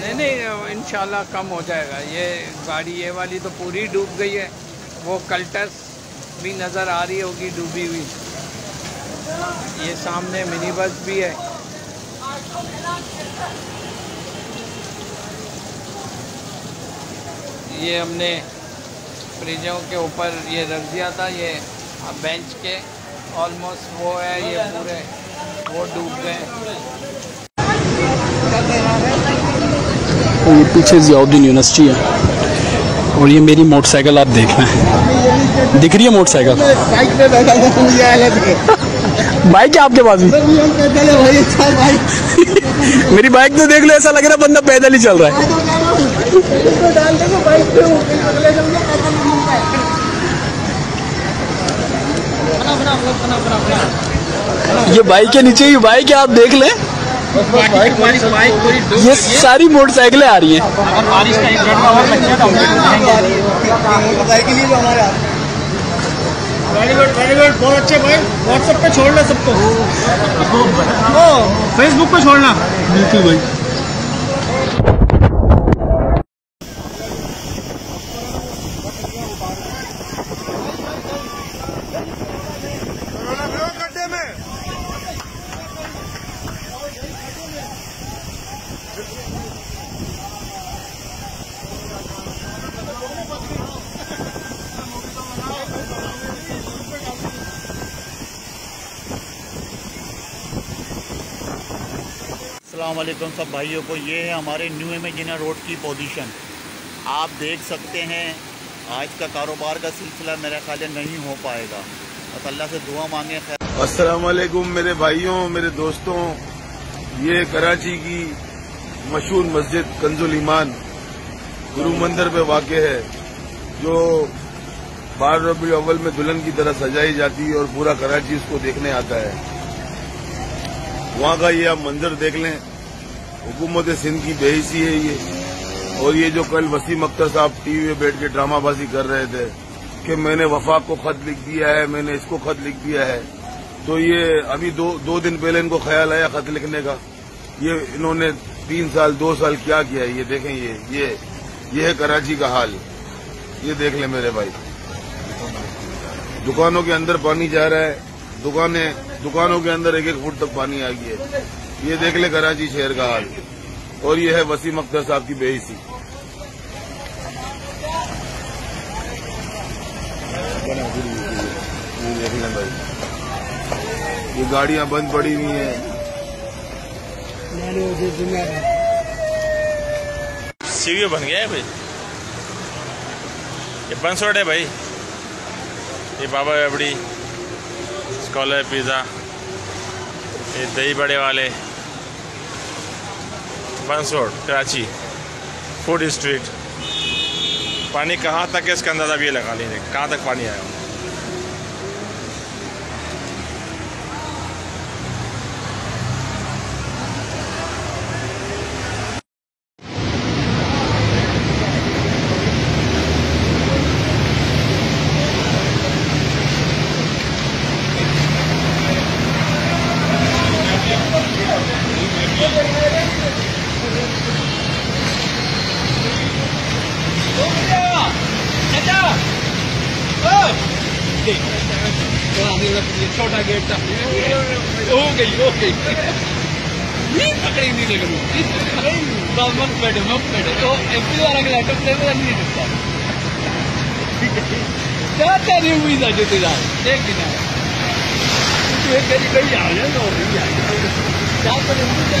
नहीं नहीं, इंशाल्लाह कम हो जाएगा। ये गाड़ी, ये वाली तो पूरी डूब गई है। वो कल्टस भी नज़र आ रही होगी, डूबी हुई। ये सामने मिनी बस भी है। ये हमने फ्रिजों के ऊपर ये रख दिया था, ये बेंच के। ऑलमोस्ट वो है, ये पूरे, वो डूब गए। ये पीछे जियाउद्दीन यूनिवर्सिटी है। और ये मेरी मोटरसाइकिल आप देख लें दिख रही है मोटरसाइकिल? बाइक है आपके पास है मेरी बाइक तो देख लो, ऐसा लग रहा है बंदा पैदल ही चल रहा है रहा हूँ है। ये बाइक के नीचे ही बाइक है, आप देख लें। ये सारी मोटरसाइकिलें आ रही हैं। वेरी गुड वेरी गुड बहुत अच्छे भाई। व्हाट्सएप पे छोड़ना सबको। ओ। फेसबुक पे छोड़ना। बिल्कुल भाई। वालेकुम सब भाइयों को, ये है हमारे न्यू इमेजिना रोड की पोजीशन आप देख सकते हैं, आज का कारोबार का सिलसिला मेरा ख्याल नहीं हो पाएगा। बस अल्लाह से दुआ मांगे वालेकुम मेरे भाइयों, मेरे दोस्तों, ये कराची की मशहूर मस्जिद कंजुल ईमान गुरु मंदिर पे वाक़ है, जो बार रबी अव्वल में दुल्हन की तरह सजाई जाती है और पूरा कराची उसको देखने आता है। वहाँ का ये आप मंजर देख लें। हुकूमत सिंध की बेहिसी है ये। और ये जो कल वसीम अख्तर साहब टीवी में बैठ के ड्रामाबाजी कर रहे थे कि मैंने वफाक को खत लिख दिया है, मैंने इसको खत लिख दिया है। तो ये अभी दो दो दिन पहले इनको ख्याल आया खत लिखने का। ये इन्होंने तीन साल, दो साल क्या किया ये देखें ये ये ये है कराची का हाल। ये देख लें मेरे भाई। दुकानों के अंदर पानी जा रहा है। दुकानें, दुकानों के अंदर एक एक फुट तक पानी आ गई है। ये देख ले कराची शहर का हाल। और ये है वसीम अख्तर साहब की बेहिसी ये भाई ये गाड़ियाँ बंद पड़ी हुई हैं। सीवी बन गया है भाई। ये बंसोट है भाई। ये बाबा रबड़ी स्कॉलर पिज़्ज़ा। ये दही बड़े वाले। बंसोट, कराची फ़ूड स्ट्रीट पानी कहाँ तक है? इसका अंदाज़ा भी लगा लीजिए। कहाँ तक पानी आया? छोटा गेट था हो गई हो गई पकड़ी नहीं लग रही बस मत बैठे मत बैठे तो एमपी वाला के लैपटॉप से नहीं सकता क्या तेरी उम्मीद है जो तेरा देख ना तू एक कहीं आ जाए तो नहीं आ जाए क्या करें मुझे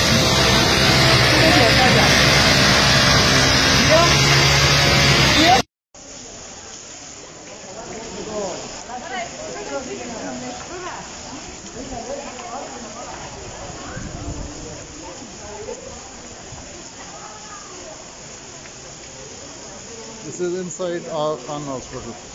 This is inside our Khan hospital.